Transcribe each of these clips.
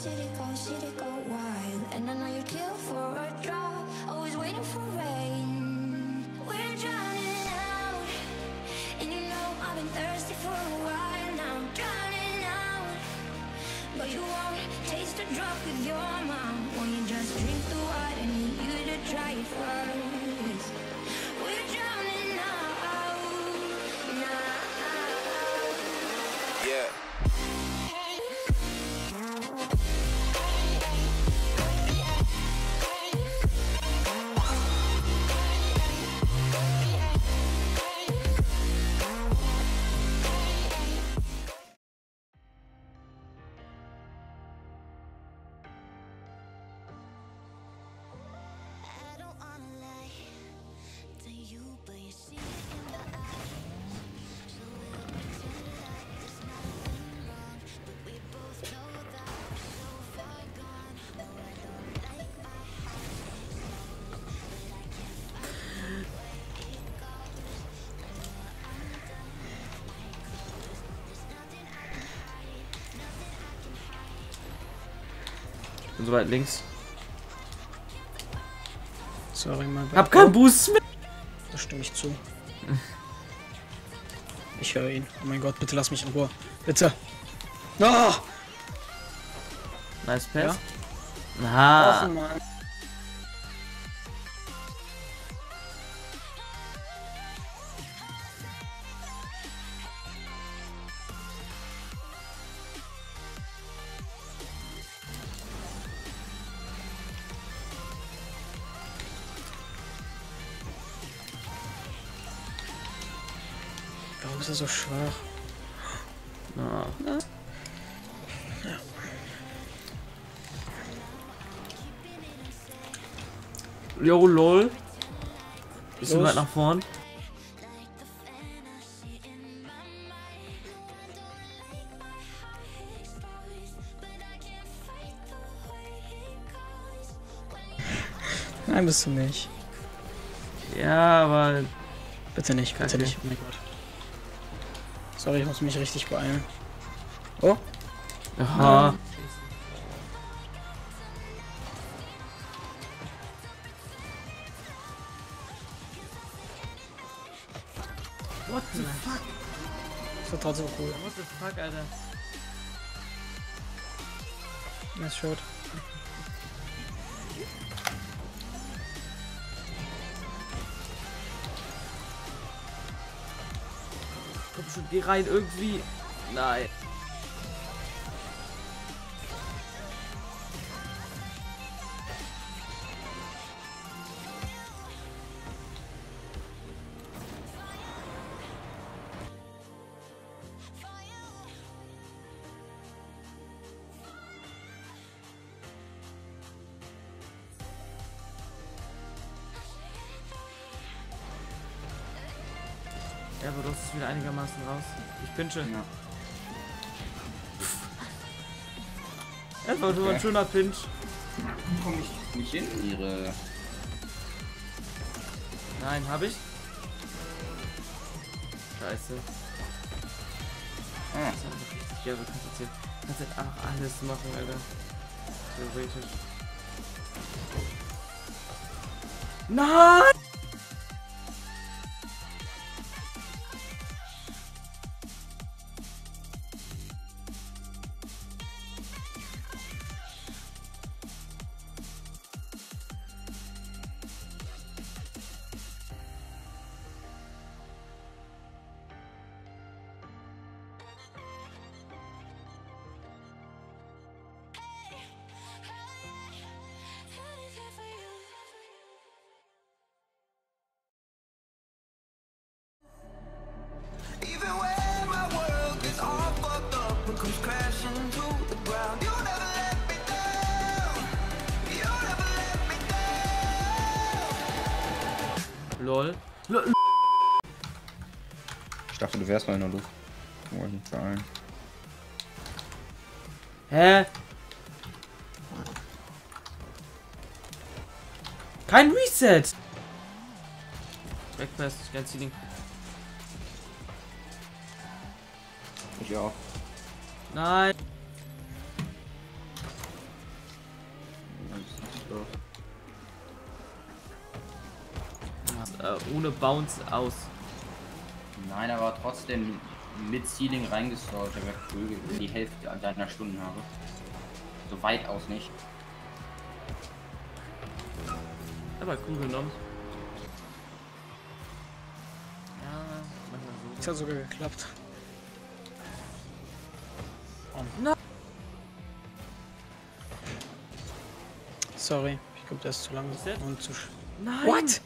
city go, city go wild. And I know you kill for a drop, always waiting for rain. We're drowning out, and you know I've been thirsty for a while now. I'm drowning out, but you won't taste a drop with your mouth. Won't you just drink the water? I need you to try it first. We're drowning out now. Yeah. Bin soweit links. Sorry, mein Hab keinen Boost mehr. Da stimme ich zu. Ich höre ihn. Oh mein Gott, bitte lass mich in Ruhe. Bitte. Ah! Nice Pass. Och, Aha. Warum ist er so schwach? Ja. Jo, lol. Bisschen Los. weit nach vorn. Nein, bist du nicht. Ja, aber Bitte nicht, bitte nicht. Oh mein Gott. Sorry, ich muss mich richtig beeilen. Oh, Aha. What the fuck? das war trotzdem cool. What the fuck, Alter? Nice shot. Geh rein irgendwie. Nein. Ja, aber du hast es wieder einigermaßen raus. Ich pinche. Ja. Einfach nur ein Okay. schöner Pinch. Komm ich nicht hin, ihre. Nein, hab ich? Scheiße. Ah, Das ist einfach richtig. Ja, du kannst jetzt hier kannst jetzt einfach alles machen, Alter. Theoretisch. Nein! Lol. ich dachte, du wärst mal in der Luft. Wollte ich nicht sagen. Hä? Kein Reset! Backpass, ganz Healing. Ich auch. Nein. Ohne Bounce aus. Nein, aber trotzdem mit Ceiling reingestallt, der wäre cool gewesen, wenn ich die Hälfte an deiner Stunden habe. So weitaus nicht. Aber cool genommen. Ja, manchmal Das so. hat sogar geklappt. Na. Sorry, ich glaube, der ist zu lang und zu. sch- Nein! What?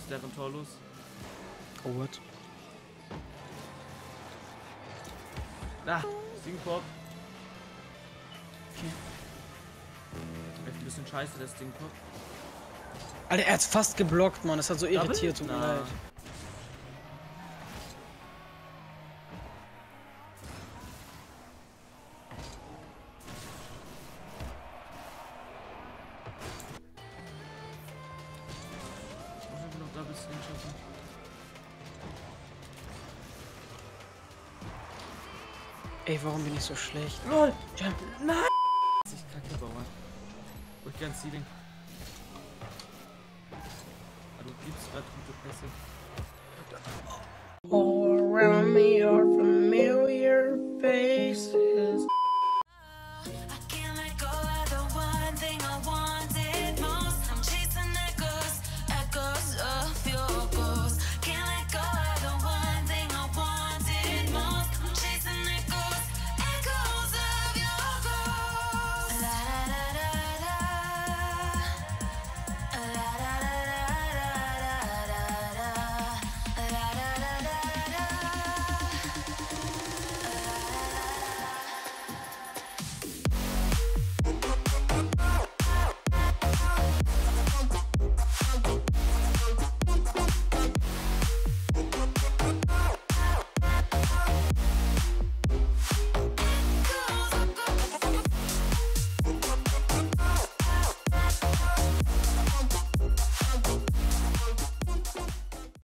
Aus deren Tor los. Oh, what? Ah, Stingpop. Okay. Echt ein bisschen scheiße, der Stingpop. Alter, er hat fast geblockt, Mann. Das hat so irritiert. Tut mir leid. Ey, warum bin ich so schlecht? LOL! Jump! Nein! Ich kacke, Bauer. Ruhig gern Ceiling. All around me are.